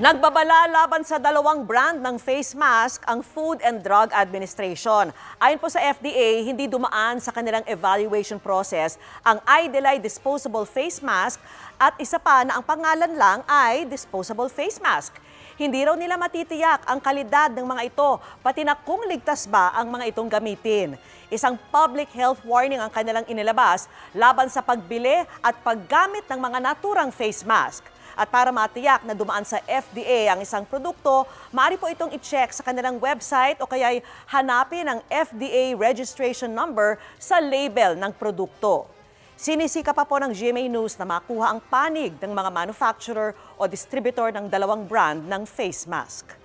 Nagbabala laban sa dalawang brand ng face mask ang Food and Drug Administration. Ayon po sa FDA, hindi dumaan sa kanilang evaluation process ang Idelay disposable face mask at isa pa na ang pangalan lang ay disposable face mask. Hindi raw nila matitiyak ang kalidad ng mga ito, pati na kung ligtas ba ang mga itong gamitin. Isang public health warning ang kanilang inilabas laban sa pagbili at paggamit ng mga naturang face mask. At para matiyak na dumaan sa FDA ang isang produkto, maaari po itong i-check sa kanilang website o kaya'y hanapin ang FDA registration number sa label ng produkto. Sinisika pa po ng GMA News na makuha ang panig ng mga manufacturer o distributor ng dalawang brand ng face mask.